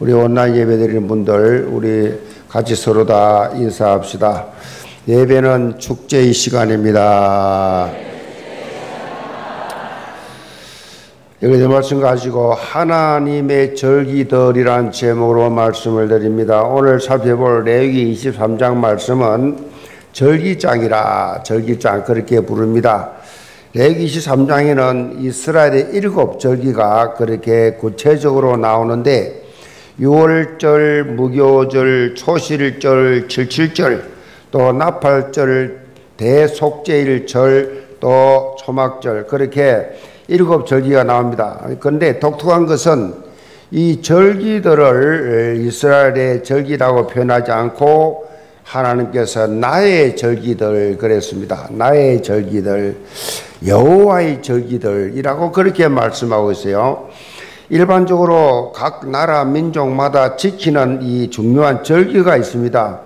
우리 온라인 예배 드리는 분들 우리 같이 서로 다 인사합시다. 예배는 축제의 시간입니다. 여기서 말씀 가지고 하나님의 절기들이란 제목으로 말씀을 드립니다. 오늘 살펴볼 레위기 23장 말씀은 절기장이라 절기장 그렇게 부릅니다. 레위기 23장에는 이스라엘의 일곱 절기가 그렇게 구체적으로 나오는데 6월절, 무교절, 초실절, 칠칠절, 또 나팔절, 대속제일절, 또 초막절 그렇게 일곱 절기가 나옵니다. 그런데 독특한 것은 이 절기들을 이스라엘의 절기라고 표현하지 않고 하나님께서 나의 절기들 그랬습니다. 나의 절기들, 여호와의 절기들이라고 그렇게 말씀하고 있어요. 일반적으로 각 나라 민족마다 지키는 이 중요한 절기가 있습니다.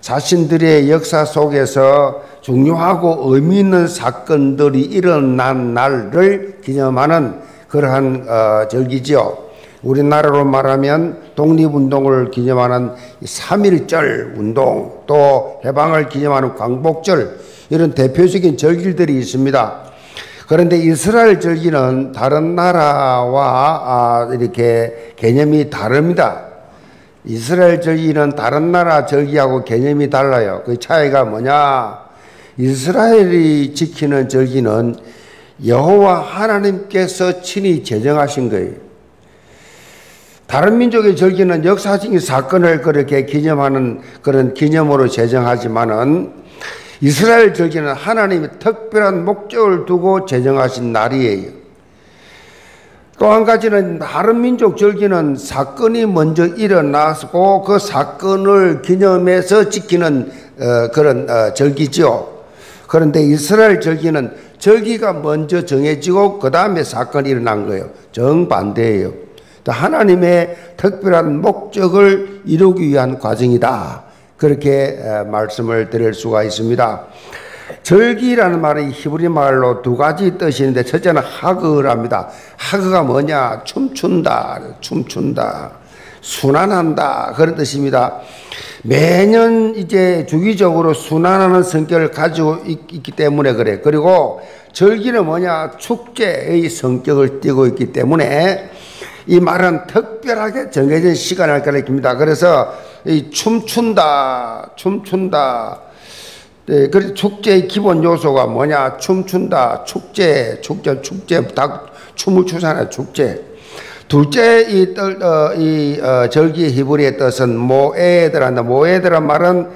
자신들의 역사 속에서 중요하고 의미 있는 사건들이 일어난 날을 기념하는 그러한 어, 절기지요. 우리나라로 말하면 독립운동을 기념하는 3.1절 운동, 또 해방을 기념하는 광복절, 이런 대표적인 절기들이 있습니다. 그런데 이스라엘 절기는 다른 나라와 아, 이렇게 개념이 다릅니다. 이스라엘 절기는 다른 나라 절기하고 개념이 달라요. 그 차이가 뭐냐? 이스라엘이 지키는 절기는 여호와 하나님께서 친히 제정하신 거예요. 다른 민족의 절기는 역사적인 사건을 그렇게 기념하는 그런 기념으로 제정하지만은 이스라엘 절기는 하나님이 특별한 목적을 두고 제정하신 날이에요. 또 한 가지는 다른 민족 절기는 사건이 먼저 일어나고 그 사건을 기념해서 지키는 어, 그런 어, 절기죠. 그런데 이스라엘 절기는 절기가 먼저 정해지고 그 다음에 사건이 일어난 거예요. 정반대예요. 하나님의 특별한 목적을 이루기 위한 과정이다. 그렇게 말씀을 드릴 수가 있습니다. 절기라는 말이 히브리 말로 두 가지 뜻이 있는데 첫째는 하그랍니다. 하그가 뭐냐? 춤춘다, 춤춘다, 순환한다 그런 뜻입니다. 매년 이제 주기적으로 순환하는 성격을 가지고 있, 기 때문에 그래. 그리고 절기는 뭐냐? 축제의 성격을 띠고 있기 때문에 이 말은 특별하게 정해진 시간을 가리킵니다. 그래서 이 춤춘다, 춤춘다. 네, 그래서 축제의 기본 요소가 뭐냐? 춤춘다, 축제, 축제, 축제, 다 춤을 추잖아요, 축제. 둘째, 이, 떨, 어, 이 어, 절기 히브리의 뜻은 모에드란다. 모에드란 말은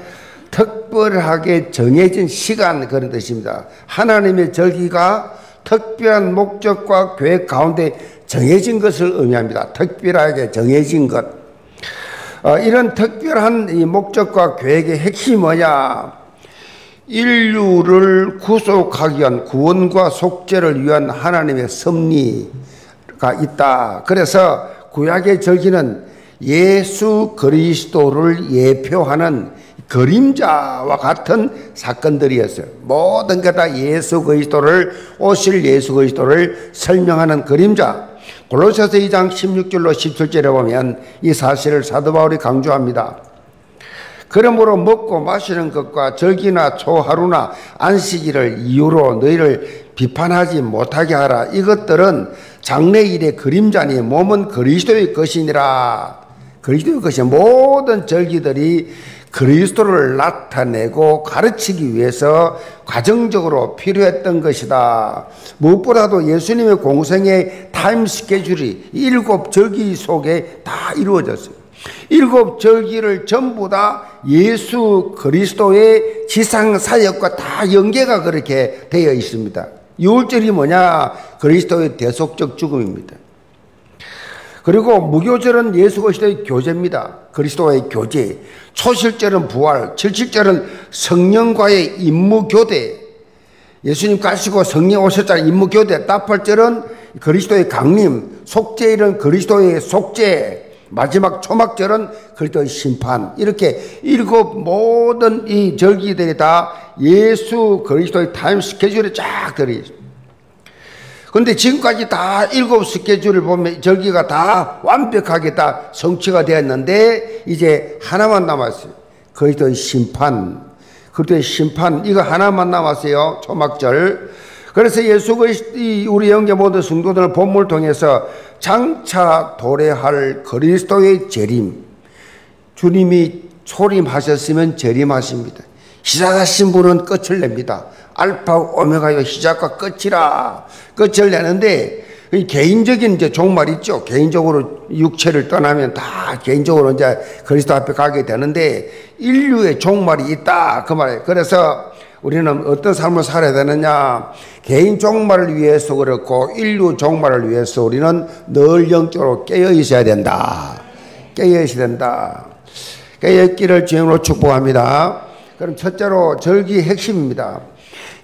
특별하게 정해진 시간 그런 뜻입니다. 하나님의 절기가 특별한 목적과 계획 가운데 정해진 것을 의미합니다. 특별하게 정해진 것. 어, 이런 특별한 이 목적과 계획의 핵심이 뭐냐? 인류를 구속하기 위한 구원과 속죄를 위한 하나님의 섭리가 있다. 그래서 구약의 절기는 예수 그리스도를 예표하는 그림자와 같은 사건들이었어요. 모든 게 다 예수 그리스도를 오실 예수 그리스도를 설명하는 그림자. 골로새서 2장 16절로 17절에 보면 이 사실을 사도 바울이 강조합니다. 그러므로 먹고 마시는 것과 절기나 초하루나 안식일을 이유로 너희를 비판하지 못하게 하라. 이것들은 장래일의 그림자니 몸은 그리스도의 것이니라. 그리스도의 것이 모든 절기들이 그리스도를 나타내고 가르치기 위해서 과정적으로 필요했던 것이다. 무엇보다도 예수님의 공생의 타임 스케줄이 일곱 절기 속에 다 이루어졌어요. 일곱 절기를 전부 다 예수 그리스도의 지상 사역과 다 연계가 그렇게 되어 있습니다. 6월절이 뭐냐? 그리스도의 대속적 죽음입니다. 그리고 무교절은 예수 그리스도의 교제입니다. 그리스도와의 교제. 초실절은 부활. 칠칠절은 성령과의 임무교대. 예수님 가시고 성령 오셨잖아요. 임무교대. 나팔절은 그리스도의 강림. 속죄일은 그리스도의 속죄. 마지막 초막절은 그리스도의 심판. 이렇게 일곱 모든 이 절기들이 다 예수 그리스도의 타임 스케줄에 쫙 들어 있습니다. 근데 지금까지 다 일곱 스케줄을 보면 절기가 다 완벽하게 다 성취가 되었는데 이제 하나만 남았어요. 그리스도의 심판. 그리스도의 심판. 이거 하나만 남았어요. 초막절. 그래서 예수 그리스도 우리 영계 모든 성도들 본문을 통해서 장차 도래할 그리스도의 재림. 주님이 초림하셨으면 재림하십니다. 시작하신 분은 끝을 냅니다. 알파 오메가요 시작과 끝이라 끝을 내는데 개인적인 이제 종말 있죠. 개인적으로 육체를 떠나면 다 개인적으로 이제 그리스도 앞에 가게 되는데 인류의 종말이 있다 그 말이에요. 그래서 우리는 어떤 삶을 살아야 되느냐? 개인 종말을 위해서 그렇고 인류 종말을 위해서 우리는 늘 영적으로 깨어 있어야 된다. 깨어 있어야 된다. 깨어 있기를 주님으로 축복합니다. 그럼 첫째로 절기 핵심입니다.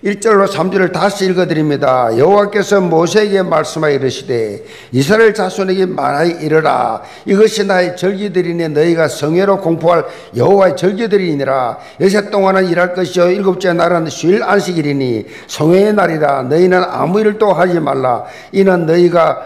1절로 3절을 다시 읽어드립니다. 여호와께서 모세에게 말씀하여 이르시되 이스라엘 자손에게 말하여 이르라. 이것이 나의 절기들이니 너희가 성회로 공포할 여호와의 절기들이니라. 여세 동안은 일할 것이요 일곱째 날은 쉴 안식일이니 성회의 날이라. 너희는 아무 일도 하지 말라. 이는 너희가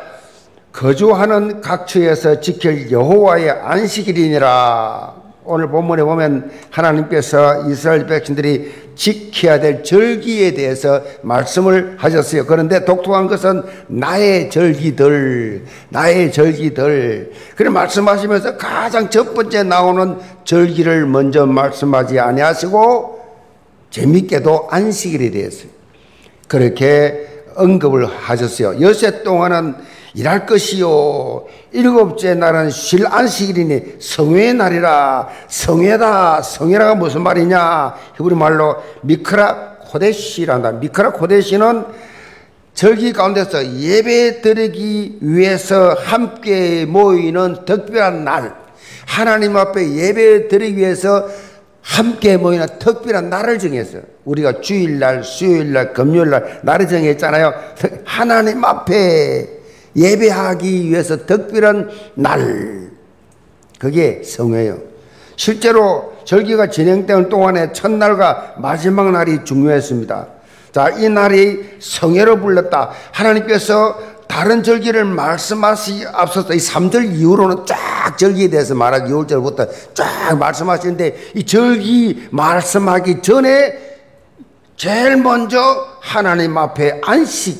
거주하는 각처에서 지킬 여호와의 안식일이니라 오늘 본문에 보면 하나님께서 이스라엘 백성들이 지켜야 될 절기에 대해서 말씀을 하셨어요. 그런데 독특한 것은 나의 절기들, 나의 절기들. 그래 말씀하시면서 가장 첫 번째 나오는 절기를 먼저 말씀하지 아니하시고 재밌게도 안식일에 대해서 그렇게 언급을 하셨어요. 여세 동안은 일할 것이요. 일곱째 날은 쉴 안식일이니 성회의 날이라. 성회다. 성회라가 무슨 말이냐? 히브리 말로 미크라 코데시란다. 미크라 코데시는 절기 가운데서 예배 드리기 위해서 함께 모이는 특별한 날. 하나님 앞에 예배 드리기 위해서 함께 모이는 특별한 날을 정했어요. 우리가 주일날, 수요일날, 금요일날 날을 정했잖아요. 하나님 앞에 예배하기 위해서 특별한 날. 그게 성회요. 실제로 절기가 진행되는 동안에 첫날과 마지막 날이 중요했습니다. 자, 이 날이 성회로 불렀다. 하나님께서 다른 절기를 말씀하시 앞서서 이 3절 이후로는 쫙 절기에 대해서 말하기 6절부터 쫙 말씀하시는데 이 절기 말씀하기 전에 제일 먼저 하나님 앞에 안식,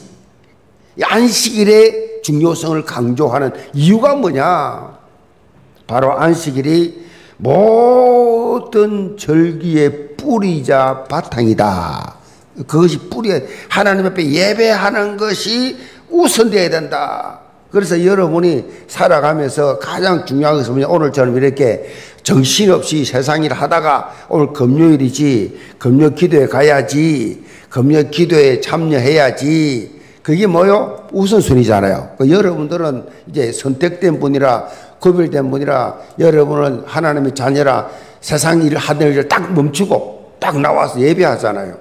안식일에 중요성을 강조하는 이유가 뭐냐? 바로 안식일이 모든 절기의 뿌리자 바탕이다. 그것이 뿌리, 하나님 앞에 예배하는 것이 우선되어야 된다. 그래서 여러분이 살아가면서 가장 중요한 것은 뭐냐? 오늘처럼 이렇게 정신없이 세상 일 하다가 오늘 금요일이지, 금요 기도에 가야지, 금요 기도에 참여해야지, 그게 뭐요? 우선순위잖아요. 그 여러분들은 이제 선택된 분이라 구별된 분이라 여러분은 하나님의 자녀라 세상 일을 하는 일을 딱 멈추고 딱 나와서 예배하잖아요.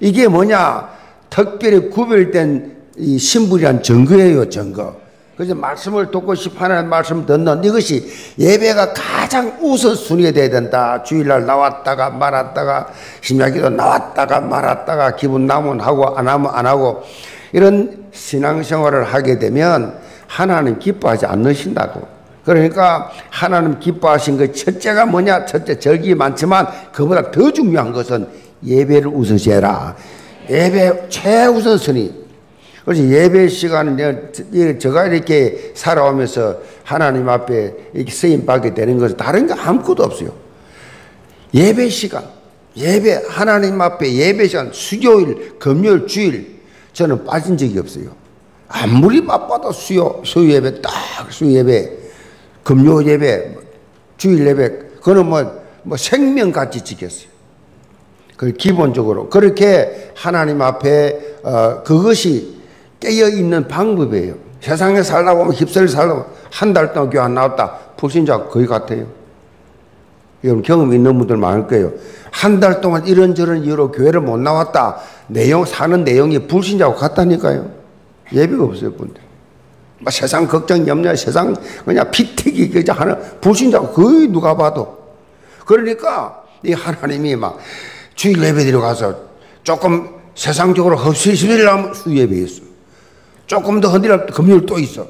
이게 뭐냐? 특별히 구별된 이 신분이란 증거예요, 증거. 그래서 말씀을 듣고 싶어 하는 말씀 듣는 이것이 예배가 가장 우선순위가 돼야 된다. 주일날 나왔다가 말았다가 심야기도 나왔다가 말았다가 기분 나면 하고 안 하면 안 하고 이런 신앙생활을 하게 되면 하나님 기뻐하지 않으신다고. 그러니까 하나님 기뻐하신 그 첫째가 뭐냐? 첫째 절기 많지만 그보다 더 중요한 것은 예배를 우선시해라. 예배 최우선순위. 그래서 예배 시간은 제가 이렇게 살아오면서 하나님 앞에 이렇게 쓰임 받게 되는 것은 다른 거 아무것도 없어요. 예배 시간, 예배 하나님 앞에 예배 시간, 수요일, 금요일, 주일 저는 빠진 적이 없어요. 아무리 바빠도 수요, 수요 예배, 딱 수요 예배, 금요 예배, 주일 예배, 그거는 뭐, 뭐 생명같이 지켰어요. 그 기본적으로. 그렇게 하나님 앞에, 어, 그것이 깨어 있는 방법이에요. 세상에 보면 휩쓸려 살다 보면 한달 동안 교회 안 나왔다. 불신자 거의 같아요. 여러분 경험 있는 분들 많을 거예요. 한 달 동안 이런저런 이유로 교회를 못 나왔다. 내용, 사는 내용이 불신자하고 같다니까요. 예비가 없어요, 분들. 막 세상 걱정 염려, 세상 그냥 피튀기 그냥 하는 불신자고 거의 누가 봐도. 그러니까 이 하나님이 막 주일 예배 드려 가서 조금 세상적으로 흡수시키려면 수예배 있어. 조금 더 흔들면 금요일 또 있어.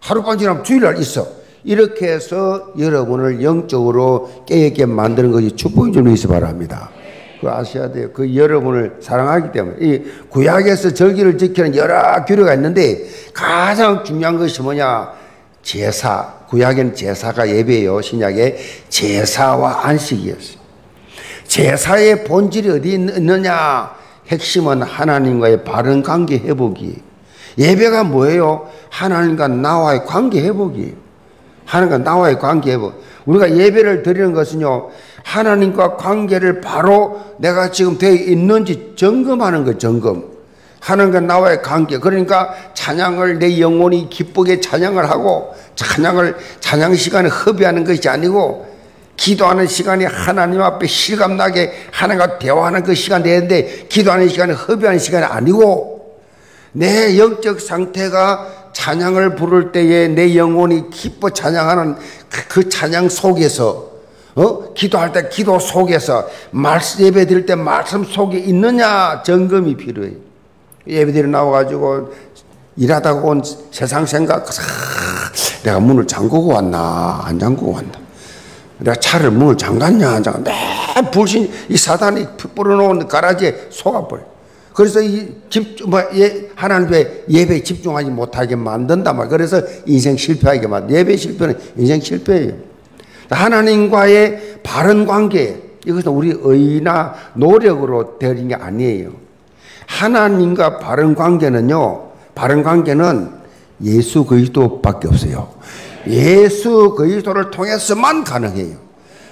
하룻밤 지나면 주일날 있어. 이렇게 해서 여러분을 영적으로 깨게 만드는 것이 축복이 좀 있어 바랍니다. 그 아셔야 돼요. 그 여러분을 사랑하기 때문에. 이 구약에서 절기를 지키는 여러 규례가 있는데 가장 중요한 것이 뭐냐? 제사. 구약에는 제사가 예배예요. 신약에 제사와 안식이었어요. 제사의 본질이 어디 있느냐? 핵심은 하나님과의 바른 관계 회복이. 예배가 뭐예요? 하나님과 나와의 관계 회복이에요. 하나님과 나와의 관계 회복. 우리가 예배를 드리는 것은요, 하나님과 관계를 바로 내가 지금 되어 있는지 점검하는 거 점검. 하나님과 나와의 관계. 그러니까 찬양을 내 영혼이 기쁘게 찬양을 하고 찬양을 찬양 시간에 허비하는 것이 아니고 기도하는 시간이 하나님 앞에 실감나게 하나님과 대화하는 그 시간 되는데 기도하는 시간이 허비하는 시간이 아니고 내 영적 상태가 찬양을 부를 때에 내 영혼이 기뻐 찬양하는 그 찬양 속에서 어? 기도할 때 기도 속에서 말씀 예배 드릴 때 말씀 속에 있느냐 점검이 필요해. 예배 드려 나와 가지고 일하다가 온 세상 생각, 내가 문을 잠그고 왔나 안 잠그고 왔나. 내가 차를 문을 잠갔냐 안 잠갔냐. 매 불신 이 사단이 뿌려놓은 가라지에 속아버려. 그래서 이 집, 뭐, 예, 하나님의 예배에 집중하지 못하게 만든단 말이야. 그래서 인생 실패하게 만든. 예배 실패는 인생 실패예요. 하나님과의 바른 관계, 이것은 우리 의나 노력으로 되는 게 아니에요. 하나님과 바른 관계는요, 바른 관계는 예수 그리스도밖에 없어요. 예수 그리스도를 통해서만 가능해요.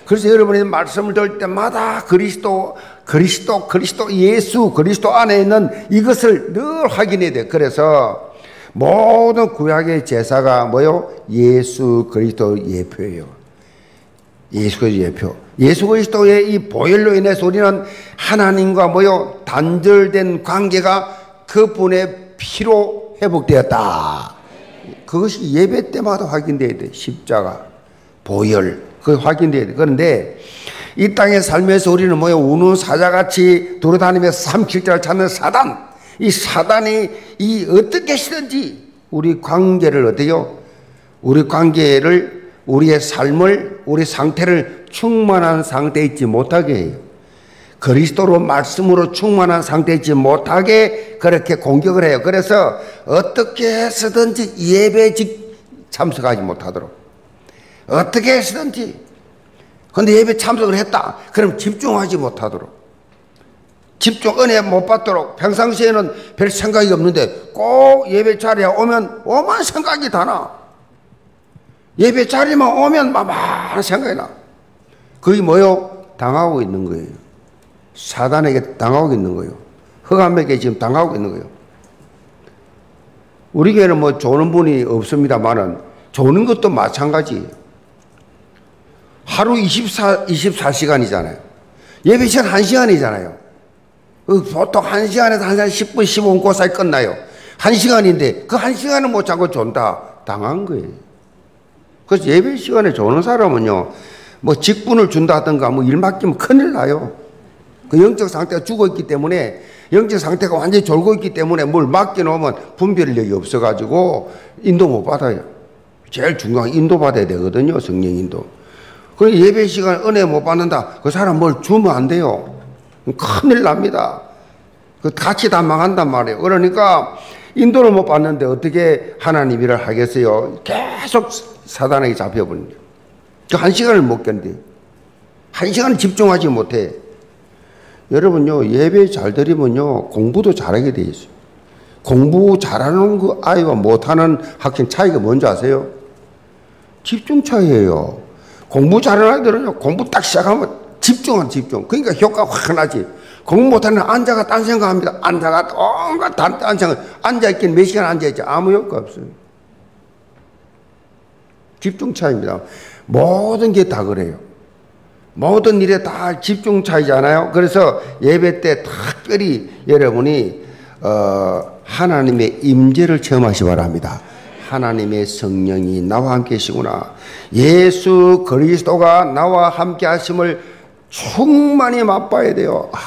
그래서 여러분이 말씀을 들을 때마다 그리스도, 그리스도, 그리스도, 예수, 그리스도 안에 있는 이것을 늘 확인해야 돼. 그래서 모든 구약의 제사가 뭐요? 예수 그리스도 예표예요. 예수 그리스도 예표. 예수 그리스도의 이 보혈로 인해서 우리는 하나님과 뭐요? 단절된 관계가 그분의 피로 회복되었다. 그것이 예배 때마다 확인돼야 돼. 십자가, 보혈, 그 확인돼야 돼. 그런데 이 땅에 살면서 우리는 뭐요? 우는 사자같이 돌아다니며 삼킬 자를 찾는 사단. 이 사단이 이 어떻게 시든지 우리 관계를 어때요? 우리 관계를 우리의 삶을, 우리 상태를 충만한 상태에 있지 못하게 해요. 그리스도로 말씀으로 충만한 상태에 있지 못하게 그렇게 공격을 해요. 그래서 어떻게 해서든지 예배 직 참석하지 못하도록. 어떻게 해서든지. 근데 예배 참석을 했다. 그럼 집중하지 못하도록. 집중 은혜 못 받도록 평상시에는 별 생각이 없는데 꼭 예배 자리에 오면 오만 생각이 다 나. 예배 자리만 오면 막막 생각이 나. 그게 뭐요? 당하고 있는 거예요. 사단에게 당하고 있는 거예요. 흑암에게 지금 당하고 있는 거예요. 우리 교회는 뭐 조는 분이 없습니다만은 조는 것도 마찬가지. 하루 24, 24시간이잖아요. 예배 시간 1시간이잖아요. 그 보통 1시간에서 1시간 10분, 15분 그 사이 끝나요. 1시간인데 그 1시간을 못 자고 존다. 당한 거예요. 그래서 예배 시간에 조는 사람은요, 뭐 직분을 준다든가 뭐 일 맡기면 큰일 나요. 그 영적 상태가 죽어 있기 때문에 영적 상태가 완전히 졸고 있기 때문에 뭘 맡겨놓으면 분별력이 없어가지고 인도 못 받아요. 제일 중요한 인도 받아야 되거든요. 성령 인도. 그 예배 시간 은혜 못 받는다. 그 사람 뭘 주면 안 돼요. 큰일 납니다. 그 같이 다 망한단 말이에요. 그러니까 인도를 못 받는데 어떻게 하나님 일을 하겠어요? 계속 사단에게 잡혀버린 거예요. 한 시간을 못 견뎌. 한 시간을 집중하지 못해. 여러분요, 예배 잘 드리면요, 공부도 잘하게 돼 있어요. 공부 잘하는 그 아이와 못하는 학생 차이가 뭔지 아세요? 집중 차이예요. 공부 잘하는 아이들은요, 공부 딱 시작하면 집중한 집중. 그러니까 효과가 확 나지. 공부 못하는 앉아가 딴 생각합니다. 앉아가 온갖 딴 생각. 앉아있긴 몇 시간 앉아있지. 아무 효과 없어요. 집중 차이입니다. 모든 게 다 그래요. 모든 일에 다 집중 차이잖아요. 그래서 예배 때 특별히 여러분이 어, 하나님의 임재를 체험하시 바랍니다. 하나님의 성령이 나와 함께 계시구나. 예수 그리스도가 나와 함께 하심을 충만히 맛봐야 돼요. 아,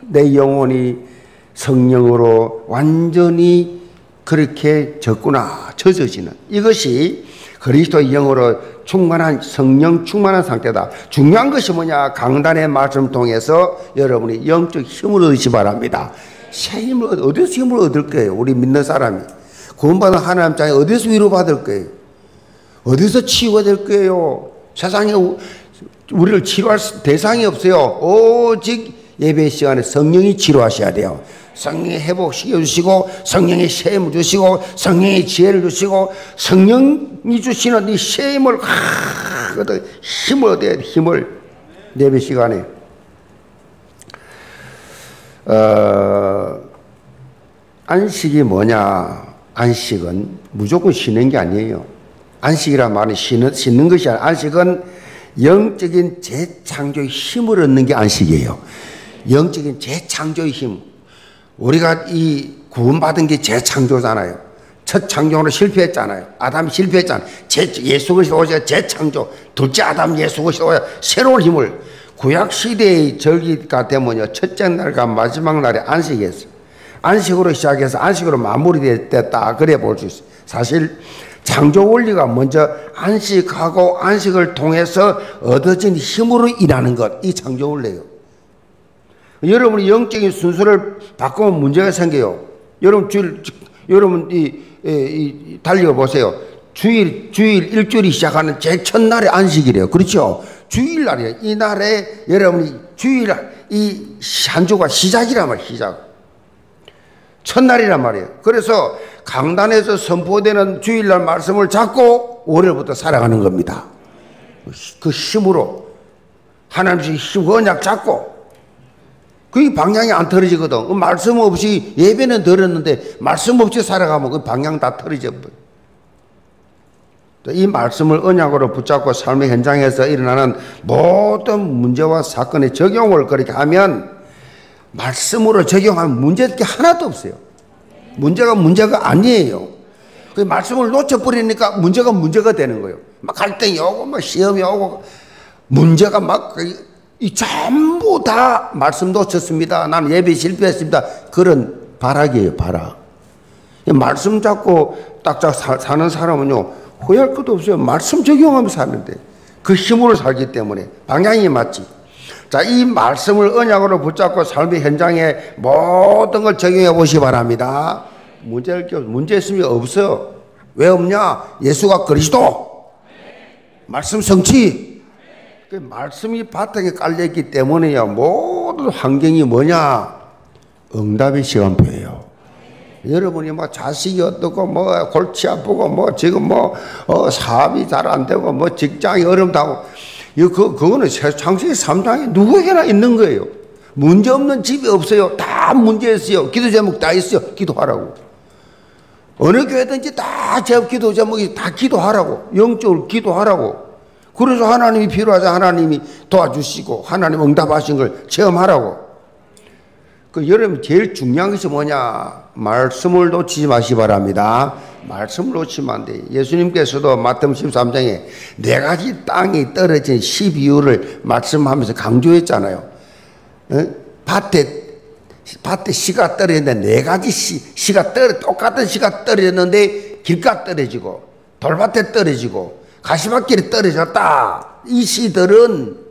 내 영혼이 성령으로 완전히 그렇게 적구나 젖어지는 이것이 그리스도의 영으로 충만한 성령 충만한 상태다. 중요한 것이 뭐냐? 강단의 말씀 통해서 여러분이 영적 힘을 얻으시 바랍니다. 새 힘을 어디서 힘을 얻을 거예요? 우리 믿는 사람이 구원받은 하나님 장에 어디서 위로받을 거예요? 어디서 치유가 될 거예요? 세상에 우리를 치료할 대상이 없어요. 오직 예배 시간에 성령이 치료하셔야 돼요. 성령이 회복시켜 주시고 성령의 셈을 주시고 성령의 지혜를 주시고 성령이 주시는 이 셈을 하, 힘을 얻어야 돼 힘을 예배 시간에 어, 안식이 뭐냐 안식은 무조건 쉬는 게 아니에요 안식이란 말은 쉬는, 쉬는 것이 아니라 안식은 영적인 재창조의 힘을 얻는 게 안식이에요 영적인 재창조의 힘 우리가 이 구원받은 게 재창조잖아요. 첫 창조로 실패했잖아요. 아담이 실패했잖아요. 재, 예수 그리스도 오셔 재창조. 둘째 아담 예수 그리스도 오셔 새로운 힘을 구약 시대의 절기가 되면요. 첫째 날과 마지막 날에 안식이었어요. 안식으로 시작해서 안식으로 마무리됐다. 그래 볼 수 있어요. 사실 창조 원리가 먼저 안식하고 안식을 통해서 얻어진 힘으로 일하는 것. 이 창조 원리예요. 여러분이 영적인 순서를 바꾸면 문제가 생겨요. 여러분 주일, 여러분 이, 이, 이 달려 보세요. 주일, 주일, 일주일이 시작하는 제 첫날의 안식이래요. 그렇죠? 주일날이에요. 이 날에 여러분이 주일날, 이한 주가 시작이란 말이에요. 시작. 첫날이란 말이에요. 그래서 강단에서 선포되는 주일날 말씀을 잡고 월요일부터 살아가는 겁니다. 그 힘으로 하나님의 힘 언약 잡고 그 방향이 안 틀어지거든. 그 말씀 없이 예배는 들었는데 말씀 없이 살아가면 그 방향 다 틀어져 버려. 이 말씀을 언약으로 붙잡고 삶의 현장에서 일어나는 모든 문제와 사건에 적용을 그렇게 하면 말씀으로 적용하면 문제될 게 하나도 없어요. 문제가 문제가 아니에요. 그 말씀을 놓쳐버리니까 문제가 문제가 되는 거예요. 막 갈등이 오고, 막 시험이 오고, 문제가 막 이 전부 다 말씀 놓쳤습니다. 나는 예배 실패했습니다. 그런 발악이에요, 발악. 말씀 잡고 딱딱 사는 사람은요, 후회할 것도 없어요. 말씀 적용하면서 사는데. 그 힘으로 살기 때문에 방향이 맞지. 자, 이 말씀을 언약으로 붙잡고 삶의 현장에 모든 걸 적용해 보시 기 바랍니다. 문제를 문제 있으면 없어요. 왜 없냐? 예수가 그리스도. 말씀 성취. 그 말씀이 바닥에 깔려있기 때문에요. 모든 환경이 뭐냐? 응답의 시간표예요. 여러분이 뭐 자식이 어떻고 뭐 골치 아프고 뭐 지금 뭐 어, 사업이 잘 안 되고 뭐 직장이 어렵다고 이 그, 그거는 창세기 3장에 누구에게나 있는 거예요. 문제 없는 집이 없어요. 다 문제 있어요. 기도 제목 다 있어요. 기도하라고. 어느 교회든지 다 제 기도 제목이 다 기도하라고. 영적으로 기도하라고. 그래서 하나님이 필요하자 하나님이 도와주시고 하나님 응답하신 걸 체험하라고. 그 여러분 제일 중요한 것이 뭐냐? 말씀을 놓치지 마시 바랍니다. 말씀을 놓치면 안 돼. 예수님께서도 마태음 13장에 네 가지 땅이 떨어진 12유를 말씀하면서 강조했잖아요. 어? 밭에 밭에 씨가 떨어졌는데 네 가지 씨, 씨가 떨어 똑같은 씨가 떨어졌는데 길가 떨어지고 돌밭에 떨어지고 가시밭길에 떨어졌다. 이 씨들은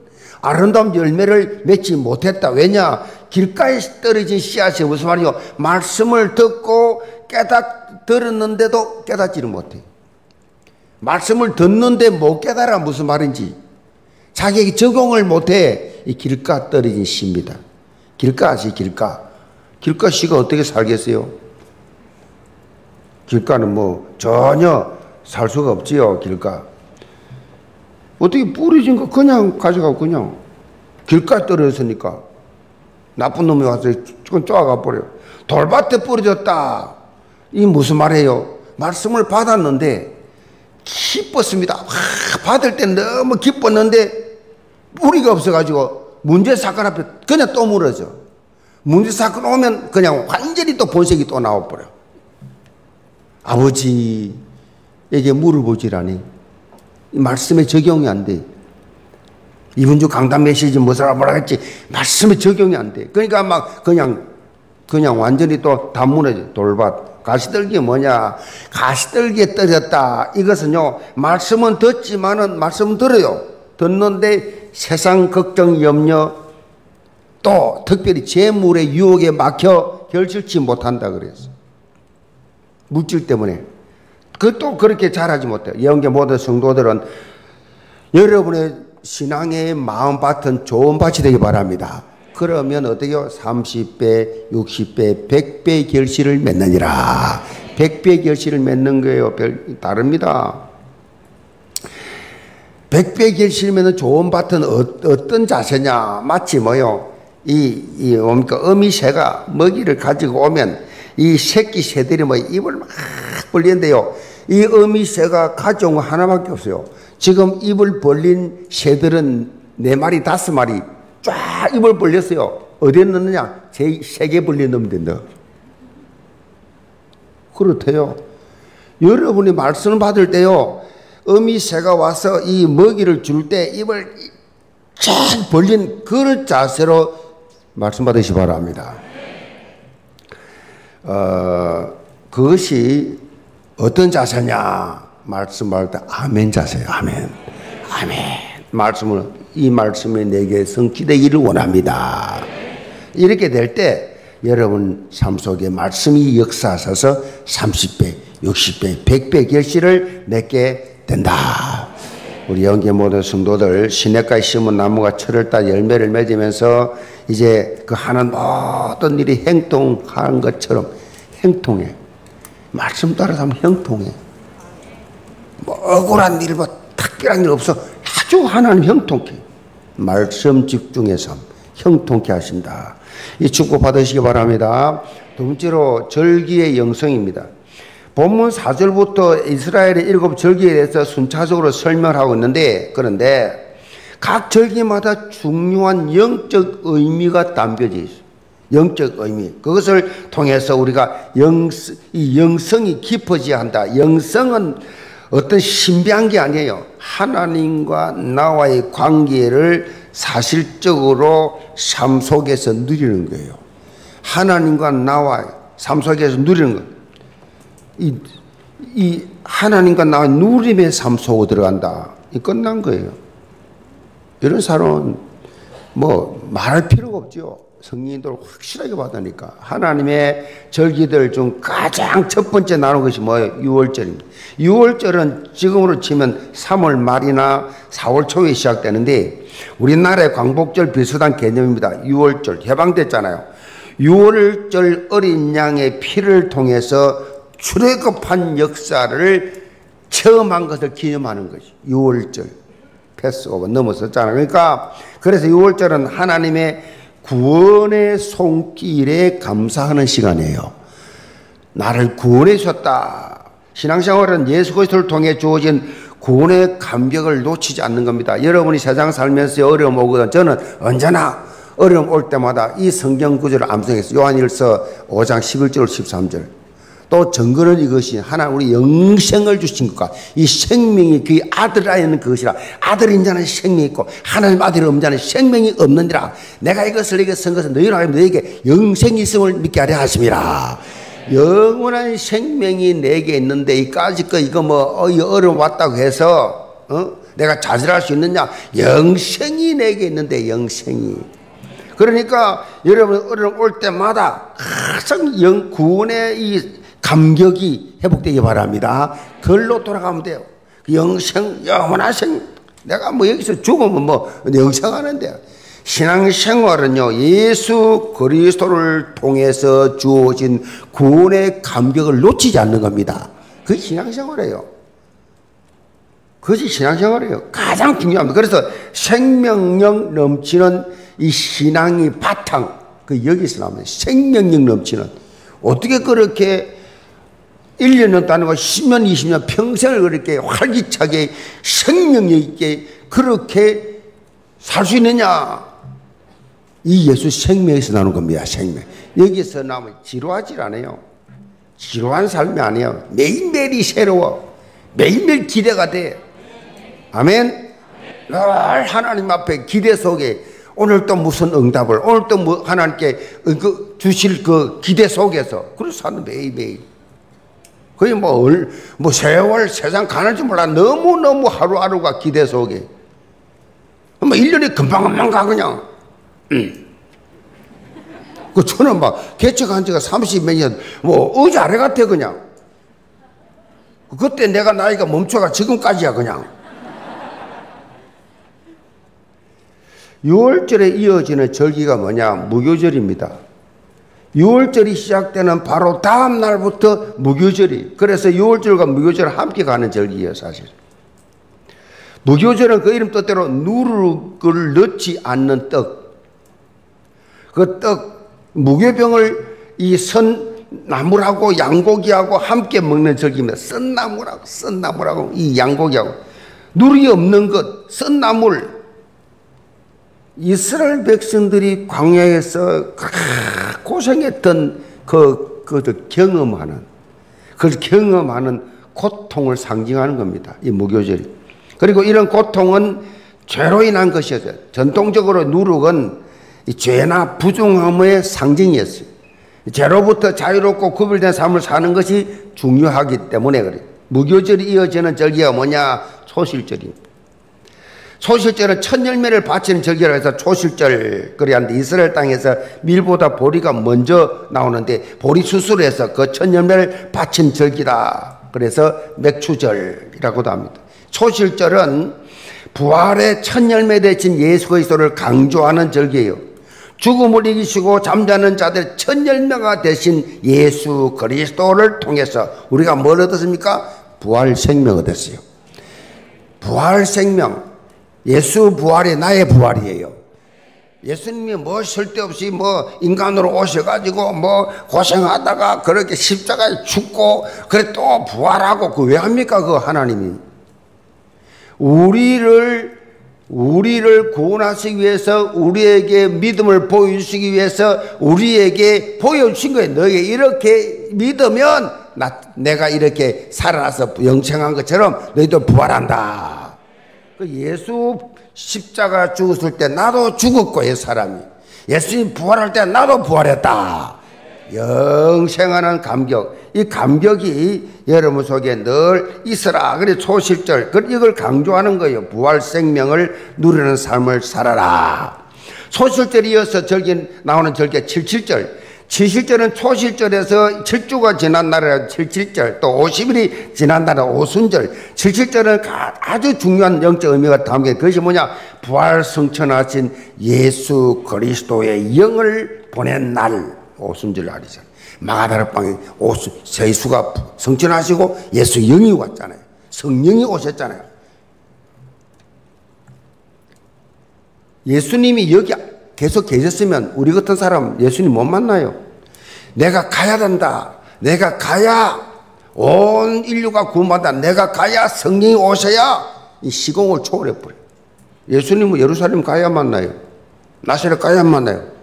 아름다운 열매를 맺지 못했다. 왜냐? 길가에 떨어진 씨앗이 무슨 말이요? 말씀을 듣고 깨닫, 들었는데도 깨닫지를 못해. 말씀을 듣는데 못 깨달아 무슨 말인지. 자기에게 적용을 못해. 이 길가 떨어진 씨입니다. 길가 씨, 길가. 길가 씨가 어떻게 살겠어요? 길가는 뭐 전혀 살 수가 없지요, 길가. 어떻게 뿌려진 거 그냥 가져가고 그냥 길가에 떨어졌으니까 나쁜 놈이 와서 그건 쪼아가 버려. 돌밭에 뿌려졌다. 이 무슨 말이에요? 말씀을 받았는데 기뻤습니다. 와, 받을 때 너무 기뻤는데 뿌리가 없어가지고 문제 사건 앞에 그냥 또 물어져. 문제 사건 오면 그냥 완전히 또 본색이 또 나와버려. 아버지에게 물어보지라니. 말씀에 적용이 안 돼. 이번 주 강단 메시지 뭐라 뭐라 했지 말씀에 적용이 안 돼. 그러니까 막 그냥 그냥 완전히 또 단문에 돌밭 가시떨기 뭐냐? 가시떨기에 떨어졌다. 이것은요, 말씀은 듣지만은 말씀은 들어요. 듣는데 세상 걱정, 염려, 또 특별히 재물의 유혹에 막혀 결실치 못한다 그랬어. 물질 때문에. 그또 그렇게 잘하지 못해요. 예언계 모든 성도들은 여러분의 신앙의 마음밭은 좋은 밭이 되기 바랍니다. 그러면 어떻게요? 30배, 60배, 100배 결실을 맺느니라. 100배 결실을 맺는 거예요. 별, 다릅니다. 100배 결실 맺는 좋은 밭은 어, 떤 자세냐? 마치 뭐요? 이, 이, 뭡니까? 어미 새가 먹이를 가지고 오면 이 새끼 새들이 뭐 입을 막 벌리는데요. 이 어미 새가 가져온 거 하나밖에 없어요. 지금 입을 벌린 새들은 네 마리, 다섯 마리 쫙 입을 벌렸어요. 어디에 넣느냐? 제 세개 벌려 넣으면 된다. 그렇대요. 여러분이 말씀을 받을 때요. 어미 새가 와서 이 먹이를 줄 때 입을 쫙 벌린 그런 자세로 말씀 받으시 바랍니다. 어, 그것이 어떤 자세냐? 말씀할 때 아멘 자세요. 아멘. 아멘. 말씀을 이 말씀이 내게 성취되기를 원합니다. 이렇게 될 때 여러분 삶 속에 말씀이 역사하셔서 30배, 60배, 100배 결실을 맺게 된다. 우리 영계 모든 성도들 시냇가에 심은 나무가 철을 따 열매를 맺으면서 이제 그 하는 모든 일이 행동하는 것처럼 행통해. 말씀 따라서 하면 형통해. 뭐 억울한 일, 뭐 특별한 일 없어. 아주 하나님 형통해. 말씀 집중의 삶, 형통케 하신다. 이 축복 받으시기 바랍니다. 두 번째로 절기의 영성입니다. 본문 4절부터 이스라엘의 일곱 절기에 대해서 순차적으로 설명하고 있는데, 그런데 각 절기마다 중요한 영적 의미가 담겨져 있어요. 영적 의미. 그것을 통해서 우리가 영, 이 영성이 깊어져야 한다. 영성은 어떤 신비한 게 아니에요. 하나님과 나와의 관계를 사실적으로 삶 속에서 누리는 거예요. 하나님과 나와 삶 속에서 누리는 거. 이, 이 하나님과 나와 누림의 삶 속으로 들어간다. 이 끝난 거예요. 이런 사람은 뭐 말할 필요가 없죠. 성인들 확실하게 받으니까 하나님의 절기들 중 가장 첫 번째 나눈 것이 뭐예요? 6월절입니다. 6월절은 지금으로 치면 3월 말이나 4월 초에 시작되는데 우리나라의 광복절 비슷한 개념입니다. 6월절 해방됐잖아요. 6월절 어린 양의 피를 통해서 출애굽한 역사를 체험한 것을 기념하는 것이 6월절 패스오버 넘어섰잖아요. 그러니까 그래서 6월절은 하나님의 구원의 손길에 감사하는 시간이에요. 나를 구원해 주셨다. 신앙생활은 예수 그리스도를 통해 주어진 구원의 감격을 놓치지 않는 겁니다. 여러분이 세상 살면서 어려움 오거든 저는 언제나 어려움 올 때마다 이 성경 구절을 암송했어요. 요한일서 5장 11절 13절. 또 증거는 이것이 하나 우리 영생을 주신 것과 이 생명이 그 아들 안에 있는 그것이라 아들인 자는 생명이 있고 하나님 아들이 없는 자는 생명이 없느니라 내가 이것을 내게 쓴 것은 너희로 하여 너에게 영생이 있음을 믿게 하려 하심이라. 영원한 생명이 내게 있는데 이까짓 거 이거 뭐 어려움 왔다고 해서 어? 내가 자질할 수 있느냐? 영생이 내게 있는데 영생이. 그러니까 여러분 어려움 올 때마다 항상 영 구원의 이 감격이 회복되기 바랍니다. 글로 돌아가면 돼요. 영생, 영원한 생. 내가 뭐 여기서 죽으면 뭐 영생하는데. 신앙생활은요, 예수 그리스도를 통해서 주어진 구원의 감격을 놓치지 않는 겁니다. 그게 신앙생활이에요. 그것이 신앙생활이에요. 가장 중요합니다. 그래서 생명력 넘치는 이 신앙이 바탕, 그 여기서 나옵니다. 생명력 넘치는. 어떻게 그렇게 1년은 다니고 10년, 20년 평생을 그렇게 활기차게 생명력 있게 그렇게 살 수 있느냐? 이 예수 생명에서 나오는 겁니다. 생명. 여기서 나면 지루하지 않아요. 지루한 삶이 아니에요. 매일매일이 새로워. 매일매일 기대가 돼. 아멘. 늘 하나님 앞에 기대 속에 오늘 또 무슨 응답을 오늘 또뭐 하나님께 그 주실 그 기대 속에서 그래서 사는 매일매일. 거의 뭐, 얼, 뭐 세월 세상 가는 줄 몰라. 너무너무 하루하루가 기대 속에. 뭐 1년이 금방금방 가, 그냥. 음. 그 저는 막 개척한 지가 30몇 년, 뭐 어제 아래 같아, 그냥. 그때 내가 나이가 멈춰가 지금까지야, 그냥. 6월절에 이어지는 절기가 뭐냐? 무교절입니다. 6월절이 시작되는 바로 다음 날부터 무교절이. 그래서 6월절과 무교절 함께 가는 절기예요, 사실. 무교절은 그 이름 뜻대로 누룩을 넣지 않는 떡. 그 떡, 무교병을 이 선 나물하고 양고기하고 함께 먹는 절기입니다. 썬 나물하고 썬 나물하고 이 양고기하고 누룩이 없는 것, 썬 나물, 이스라엘 백성들이 광야에서 고생했던 그, 그 경험하는, 그 경험하는 고통을 상징하는 겁니다. 이 무교절이. 그리고 이런 고통은 죄로 인한 것이었어요. 전통적으로 누룩은 죄나 부중함의 상징이었어요. 죄로부터 자유롭고 구별된 삶을 사는 것이 중요하기 때문에 그래요. 무교절이 이어지는 절기가 뭐냐? 소실절입니다. 소실절은 첫 열매를 바치는 절기라 해서 초실절 그래야하는데 이스라엘 땅에서 밀보다 보리가 먼저 나오는데 보리 수술해서 그 첫 열매를 바친 절기다. 그래서 맥추절이라고도 합니다. 초실절은 부활의 첫 열매 대신 예수 그리스도를 강조하는 절기예요. 죽음을 이기시고 잠자는 자들 첫 열매가 되신 예수 그리스도를 통해서 우리가 뭘 얻었습니까? 부활 생명 얻었어요. 부활 생명. 예수 부활이 나의 부활이에요. 예수님이 뭐 쓸데없이 뭐 인간으로 오셔가지고 뭐 고생하다가 그렇게 십자가에 죽고 그래 또 부활하고 그 왜 합니까 그 하나님이 우리를 우리를 구원하시기 위해서 우리에게 믿음을 보여주시기 위해서 우리에게 보여주신 거예요. 너희 이렇게 믿으면 나, 내가 이렇게 살아나서 영생한 것처럼 너희도 부활한다. 그 예수 십자가 죽었을 때 나도 죽었고 이 사람이 예수님 부활할 때 나도 부활했다. 영생하는 감격. 이 감격이 여러분 속에 늘 있어라. 그래 초실절. 이걸 강조하는 거예요. 부활 생명을 누리는 삶을 살아라. 소실절이어서 절기 나오는 절기 77절. 칠실절은 초실절에서 7주가 지난 날에 77절, 또 50일이 지난 날에 오순절. 77절은 아주 중요한 영적 의미가 담긴 그것이 뭐냐? 부활 성천하신 예수 그리스도의 영을 보낸 날, 오순절 날이죠. 마가다락방에 오수, 세수가 성천하시고 예수 영이 왔잖아요. 성령이 오셨잖아요. 예수님이 여기 계속 계셨으면 우리 같은 사람 예수님 못 만나요. 내가 가야 된다. 내가 가야 온 인류가 구원받다. 내가 가야 성령이 오셔야 이 시공을 초월해 버려. 예수님은 예루살렘 가야 만나요. 나사렛 가야 만나요.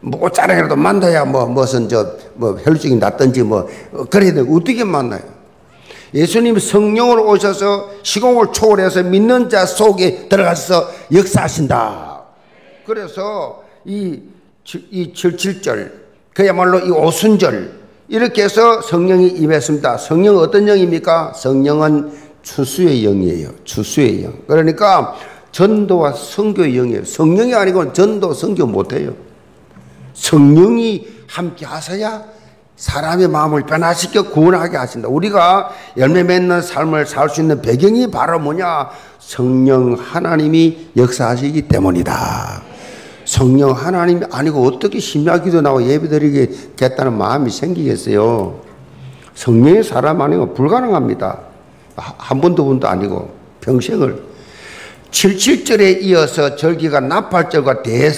뭐 짜랑이라도 만나야 뭐 무슨 저뭐 혈증이 났든지 뭐 그래야 돼. 어떻게 만나요? 예수님 성령으로 오셔서 시공을 초월해서 믿는 자 속에 들어가서 역사하신다. 그래서 이, 이 77절, 그야말로 이 오순절, 이렇게 해서 성령이 임했습니다. 성령 어떤 영입니까? 성령은 추수의 영이에요. 추수의 영. 그러니까 전도와 성교의 영이에요. 성령이 아니고 전도, 성교 못해요. 성령이 함께 하셔야 사람의 마음을 변화시켜 구원하게 하신다. 우리가 열매 맺는 삶을 살 수 있는 배경이 바로 뭐냐? 성령 하나님이 역사하시기 때문이다. 성령 하나님이 아니고 어떻게 심야기도 나고 예배드리겠다는 마음이 생기겠어요. 성령의 사람 아니고 불가능합니다. 한 번도 분도 아니고 평생을 77절에 이어서 절기가 나팔절과 대,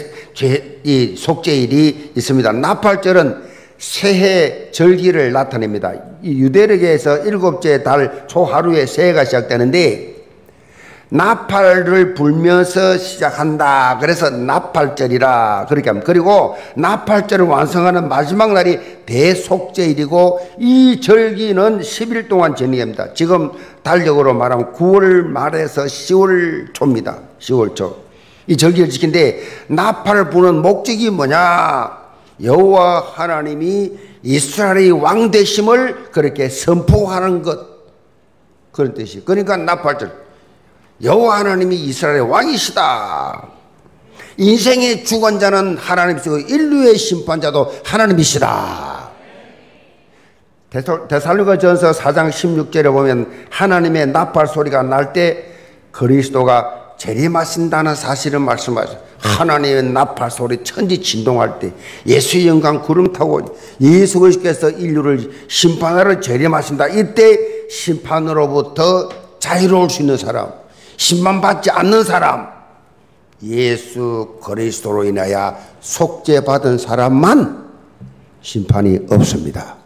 이 속죄일이 있습니다. 나팔절은 새해 절기를 나타냅니다. 유대력에서 일곱째 달 초하루에 새해가 시작되는데 나팔을 불면서 시작한다. 그래서 나팔절이라 그렇게 합니다. 그리고 나팔절을 완성하는 마지막 날이 대속제일이고 이 절기는 10일 동안 진행합니다. 지금 달력으로 말하면 9월 말에서 10월 초입니다. 10월 초. 이 절기를 지킨데 나팔을 부는 목적이 뭐냐? 여호와 하나님이 이스라엘의 왕 되심을 그렇게 선포하는 것 그런 뜻이. 그러니까 나팔절 여호와 하나님이 이스라엘의 왕이시다. 인생의 주관자는 하나님이시고 인류의 심판자도 하나님이시다. 데살로가 전서 4장 16절에 보면 하나님의 나팔 소리가 날 때 그리스도가 재림하신다는 사실을 말씀하셔. 하나님의 나팔 소리 천지 진동할 때 예수의 영광 구름 타고 예수 그리스도께서 인류를 심판하러 재림하신다. 이때 심판으로부터 자유로울 수 있는 사람, 심판받지 않는 사람, 예수 그리스도로 인하여 속죄받은 사람만 심판이 없습니다.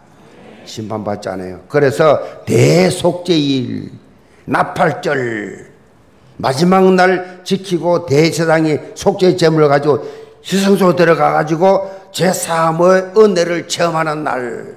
심판받지 않아요. 그래서 대속죄일, 나팔절, 마지막 날 지키고 대제사장이 속죄 제물을 가지고 시성소로 들어가 가지고 제사함의 은혜를 체험하는 날.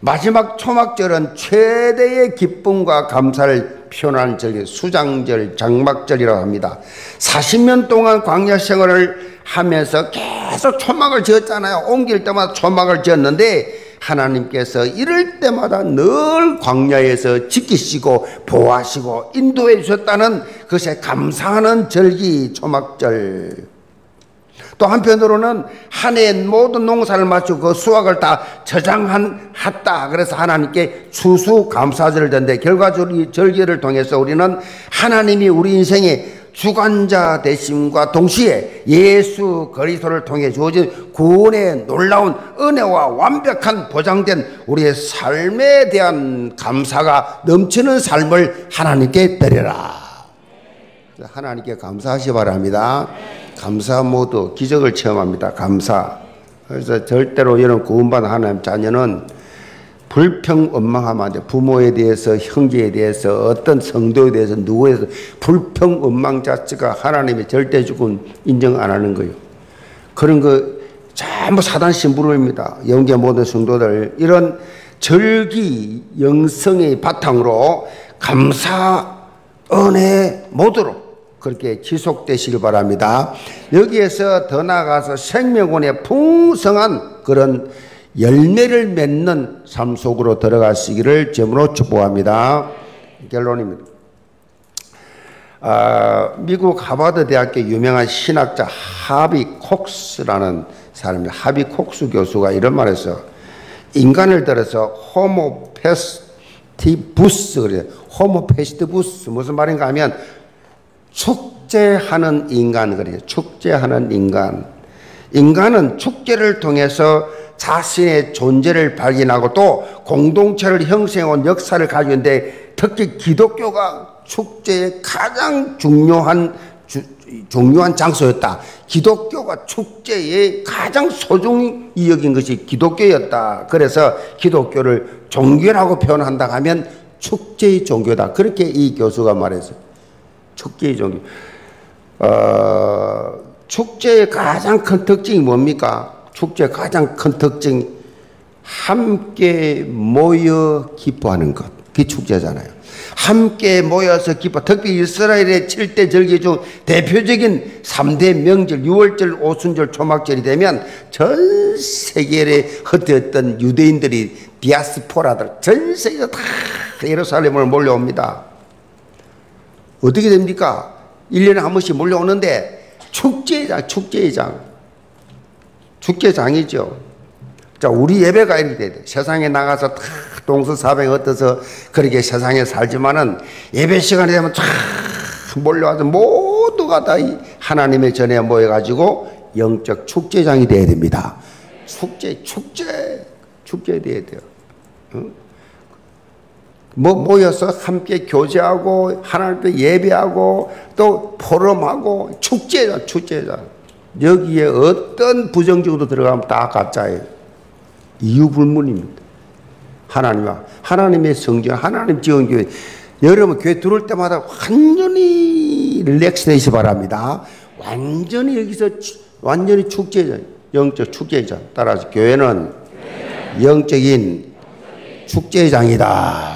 마지막 초막절은 최대의 기쁨과 감사를 표현하는 절이 수장절, 장막절이라고 합니다. 40년 동안 광야 생활을 하면서 계속 초막을 지었잖아요. 옮길 때마다 초막을 지었는데 하나님께서 이럴 때마다 늘 광야에서 지키시고 보호하시고 인도해 주셨다는 것에 감사하는 절기 초막절. 또 한편으로는 한해 모든 농사를 마치고 그 수확을 다 저장한 했다. 그래서 하나님께 추수 감사절을 던데 결과적으로 이 절기를 통해서 우리는 하나님이 우리 인생에 주관자 되심과 동시에 예수 그리스도를 통해 주어진 구원의 놀라운 은혜와 완벽한 보장된 우리의 삶에 대한 감사가 넘치는 삶을 하나님께 드려라. 하나님께 감사하시 바랍니다. 감사 모두 기적을 체험합니다. 감사. 그래서 절대로 이런 구원받은 하나님 자녀는 불평 원망하면 안 돼. 부모에 대해서, 형제에 대해서, 어떤 성도에 대해서, 누구에 대해서 불평 원망 자체가 하나님의 절대 주권 인정 안 하는 거예요. 그런 거 전부 사단 심부름입니다. 영계 모든 성도들 이런 절기 영성의 바탕으로 감사 은혜 모두로 그렇게 지속되시길 바랍니다. 여기에서 더 나아가서 생명원의 풍성한 그런 열매를 맺는 삶 속으로 들어가시기를 점으로 축복합니다. 결론입니다. 아, 미국 하버드 대학교 유명한 신학자 하비 콕스라는 사람이 하비 콕스 교수가 이런 말했어. 인간을 들어서 호모 페스티부스. 호모 페스티부스 무슨 말인가 하면 축제하는 인간 그래요. 축제하는 인간. 인간은 축제를 통해서 자신의 존재를 발견하고 또 공동체를 형성한 역사를 가지고 있는데 특히 기독교가 축제의 가장 중요한 주, 중요한 장소였다. 기독교가 축제의 가장 소중히 여긴 것이 기독교였다. 그래서 기독교를 종교라고 표현한다 하면 축제의 종교다. 그렇게 이 교수가 말했어요. 축제의 종교. 어, 축제의 가장 큰 특징이 뭡니까? 축제 가장 큰 특징 함께 모여 기뻐하는 것. 그게 축제잖아요. 함께 모여서 기뻐. 특히 이스라엘의 7대 절기 중 대표적인 3대 명절, 6월절, 오순절, 초막절이 되면 전 세계에 흩어졌던 유대인들이 디아스포라들 전 세계에서 다 예루살렘을 몰려옵니다. 어떻게 됩니까? 1년에 한 번씩 몰려오는데 축제장, 축제장. 축제장이죠. 자, 우리 예배가 이렇게 돼. 세상에 나가서 다 동서사백 어떠서 그렇게 세상에 살지만은 예배 시간이 되면 쫙 몰려와서 모두가 다 하나님의 전에 모여가지고 영적 축제장이 돼야 됩니다. 축제, 축제, 축제 돼야 돼요. 응? 뭐 모여서 함께 교제하고 하나님께 예배하고 또 포럼하고 축제자, 축제자. 여기에 어떤 부정적으로 들어가면 다 가짜예요. 이유 불문입니다. 하나님과 하나님의 성경, 하나님 지은 교회. 여러분 교회 들어올 때마다 완전히 릴렉스 되시 바랍니다. 완전히 여기서 완전히 축제자, 영적 축제자. 따라서 교회는 영적인 축제장이다.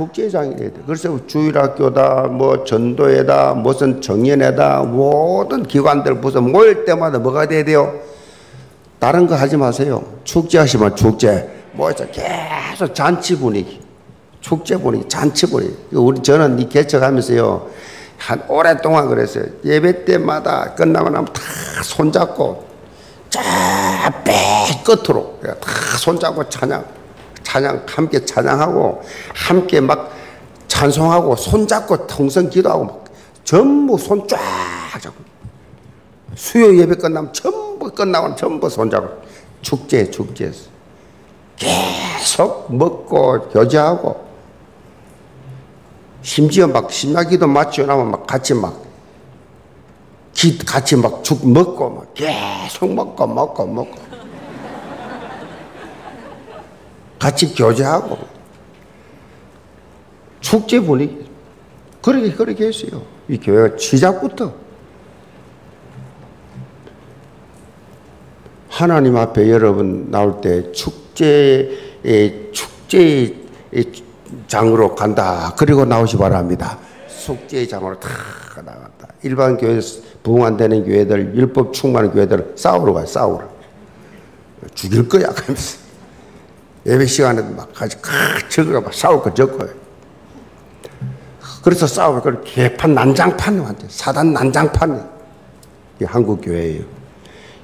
축제장이 돼야 돼. 그래서 주일학교다, 뭐 전도회다, 무슨 정연회다, 모든 기관들 무슨 모일 때마다 뭐가 돼야 돼요? 다른 거 하지 마세요. 축제 하시면 축제. 뭐죠? 계속 잔치 분위기. 축제 분위기, 잔치 분위기. 우리 저는 이 개척하면서요. 한 오랫동안 그랬어요. 예배 때마다 끝나고 나면 다 손잡고 저배 끝으로 다 손잡고 찬양, 찬양 함께 찬양하고 함께 막 찬송하고 손잡고 통성 기도하고 막 전부 손 쫙 잡고. 수요 예배 끝나면 전부 끝나고 전부 손잡고. 축제 축제. 계속 먹고 교제하고. 심지어 막 심야기도 맞추고 나면 막 같이 막 기, 같이 막 죽 먹고 막 계속 먹고 먹고 먹고 같이 교제하고 축제 분위기 그렇게 그렇게 했어요. 이 교회가 시작부터 하나님 앞에 여러분 나올 때 축제의 축제의 장으로 간다. 그리고 나오시 바랍니다. 속죄의 장으로 다 나간다. 일반 교회 부흥 안 되는 교회들, 율법 충만한 교회들 싸우러 가요. 싸우러. 죽일 거야. 그러면서. 예배 시간에 막 같이 적어가 막 싸울 거 적어요. 그래서 싸우고 그 개판 난장판 사단 난장판 이 한국 교회예요.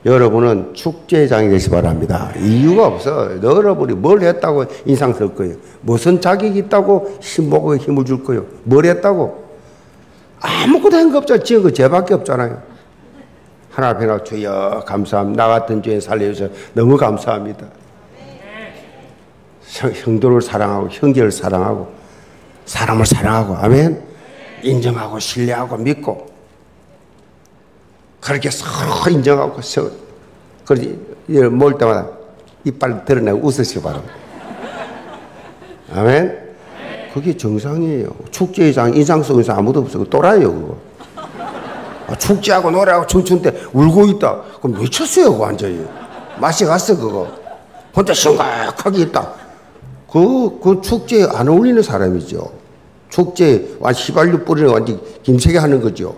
여러분은 축제장이 되시 바랍니다. 이유가 없어. 여러분이 뭘 했다고 인상 쓸 거예요. 무슨 자격이 있다고 신복에 힘을 줄 거예요. 뭘 했다고? 아무것도 한 거 없잖아. 지은 거 죄밖에 없잖아요. 하나 앞에 주여 감사합니다. 나 같은 죄인 살려주셔서 너무 감사합니다. 형도를 사랑하고 형제를 사랑하고 사람을 사랑하고 아멘. 인정하고 신뢰하고 믿고 그렇게 서로 인정하고 서로 그러지 모을 때마다 이빨 드러내고 웃으시기 바랍니다. 아멘. 그게 정상이에요. 축제장 인상 속에서 아무도 없어. 또라이요 그거. 아, 축제하고 노래하고 춤춘 때 울고 있다. 그럼 미쳤어요 완전히. 맛이 갔어 그거. 혼자 심각하게 있다. 그, 그 축제에 안 어울리는 사람이죠. 축제에 완 시발류 뿌리는 완전 김세계 하는 거죠.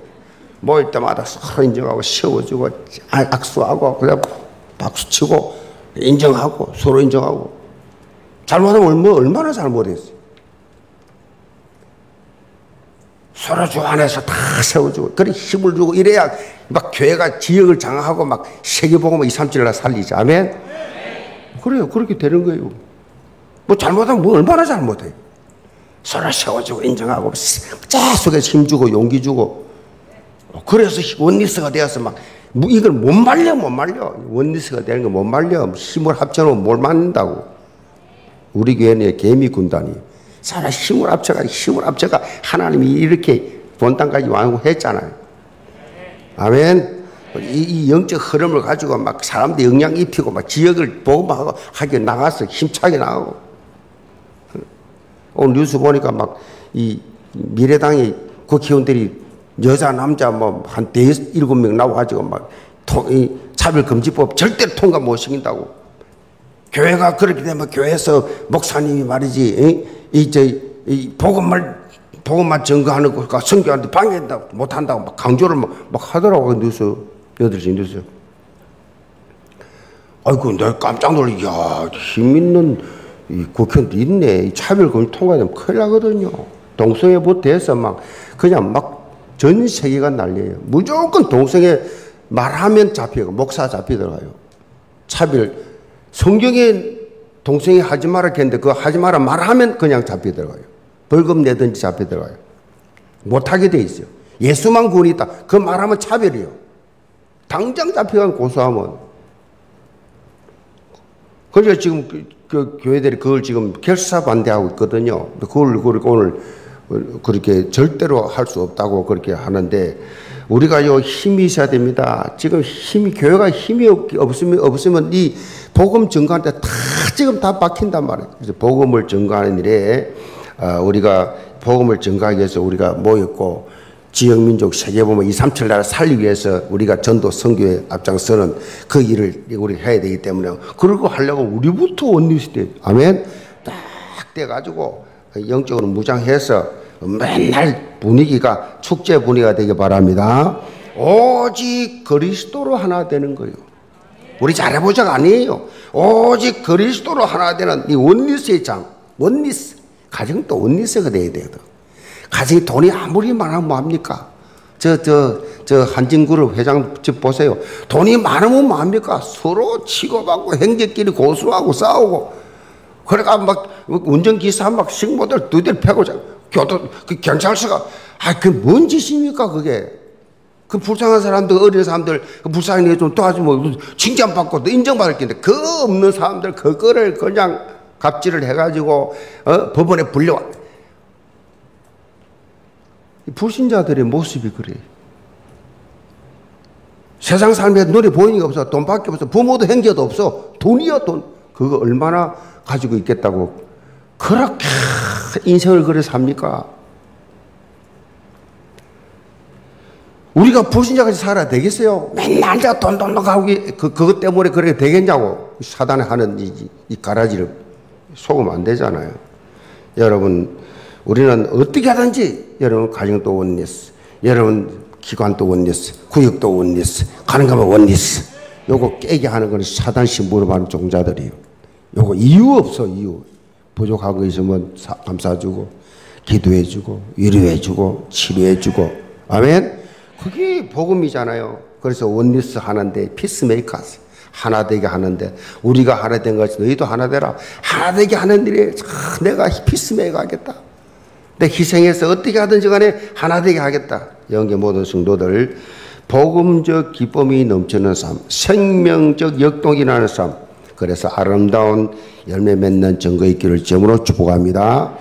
모일 때마다 서로 인정하고 세워주고 악수하고 그냥 박수치고 인정하고 서로 인정하고 잘못하면 얼마, 얼마나 잘못했어요. 서로 주 안에서 다 세워주고 그래 힘을 주고 이래야 막 교회가 지역을 장악하고 막 2, 3, 7을 살리지 아멘? 그래요 그렇게 되는 거예요 뭐 잘못하면 뭐 얼마나 잘못해. 서로 세워주고 인정하고 계속해서 힘주고 용기 주고. 그래서 원리스가 되어서 막 이걸 못 말려 못 말려. 원리스가 되는 거 못 말려. 힘을 합쳐놓으면 뭘 맞는다고. 우리 교회는 개미 군단이. 사람 힘을 합쳐가 힘을 합쳐가 하나님이 이렇게 본땅까지 완공했잖아요. 아멘. 이, 이, 영적 흐름을 가지고 막 사람들 영향 입히고 막 지역을 보고하고 하게 나가서 힘차게 나가고 오늘 뉴스 보니까 막 이 미래당의 국회의원들이 여자 남자 뭐한 일곱 명 나와가지고 막 이 차별금지법 절대로 통과 못 시킨다고. 교회가 그렇게 되면 교회에서 목사님이 말이지 이저이 복음을 복음만 증거하는 거가 성교하는데 방해한다고 못한다고 막 강조를 막, 막 하더라고 그 뉴스 여덟 시 뉴스. 아이고 내가 깜짝 놀래. 야힘 있는 이 국회의원도 있네. 차별금지 통과되면 큰일 나거든요. 동성애 못해서 막 그냥 막 전 세계가 난리예요. 무조건 동성애 말하면 잡히고 목사 잡히 들어가요. 차별. 성경에 동성애 하지 마라 했는데 그거 하지 마라 말하면 그냥 잡히 들어가요. 벌금 내든지 잡히 들어가요. 못하게 돼 있어요. 예수만 구원이 있다. 그 말하면 차별이요. 당장 잡혀간 고소하면. 그래서 지금 그, 그 교회들이 그걸 지금 결사 반대하고 있거든요. 그걸, 그걸 오늘 그렇게 절대로 할 수 없다고 그렇게 하는데 우리가 요 힘이 있어야 됩니다. 지금 힘이 교회가 힘이 없으면 없으면 이 복음 증거하는데 다 지금 다 박힌단 말이에요. 그래서 복음을 증거하는 일에 어, 우리가 복음을 증거하기 위해서 우리가 모였고 지역 민족 세계 보면 2, 3, 7 나라 살리기 위해서 우리가 전도 선교에 앞장서는 그 일을 우리 해야 되기 때문에 그러고 하려고 우리부터 원리시 돼. 아멘. 딱돼 가지고 영적으로 무장해서 맨날 분위기가 축제 분위기가 되기 바랍니다. 오직 그리스도로 하나 되는 거예요. 우리 잘해보자가 아니에요. 오직 그리스도로 하나 되는 이 원리스의 장, 원리스. 가정도 원리스가 돼야 돼요. 가정에 돈이 아무리 많으면 뭐합니까? 저, 저, 저 한진그룹 회장 집 보세요. 돈이 많으면 뭐합니까? 서로 치고받고 행제끼리 고수하고 싸우고. 그러니까 막 운전기사 막 식모들 두들 패고 교도, 그 경찰서가, 아, 그 뭔 짓입니까, 그게? 그 불쌍한 사람들, 어린 사람들, 그 불쌍한 일좀 도와주면 칭찬받고 또 인정받을 텐데, 그 없는 사람들, 그거를 그냥 갑질을 해가지고, 어, 법원에 불려와. 불신자들의 모습이 그래. 세상 삶에 눈에 보이는 게 없어. 돈밖에 없어. 부모도 행제도 없어. 돈이야, 돈. 그거 얼마나 가지고 있겠다고. 그렇게 인생을 그래 삽니까? 우리가 불신자같이 살아야 되겠어요? 맨날 저 돈, 돈, 돈 하고, 그, 그것 때문에 그렇게 되겠냐고. 사단에 하는 이, 이 가라지를 속으면 안 되잖아요. 여러분, 우리는 어떻게 하든지, 여러분, 가정도 oneness, 여러분, 기관도 oneness, 구역도 oneness, 가는 가면 oneness. 요거 깨게 하는 건 사단 심부름 하는 종자들이요. 요거 이유 없어, 이유. 부족한 거 있으면 감싸주고, 기도해주고, 위로해주고, 치료해주고. 아멘? 그게 복음이잖아요. 그래서 oneness 하는데 peacemakers 하나 되게 하는데 우리가 하나 된 것이 너희도 하나 되라. 하나 되게 하는 일에 내가 피스메이커 하겠다. 내 희생해서 어떻게 하든지 간에 하나 되게 하겠다. 영계 모든 성도들 복음적 기쁨이 넘치는 삶, 생명적 역동이 나는 삶. 그래서 아름다운 열매 맺는 증거 있기를 점으로 축복합니다.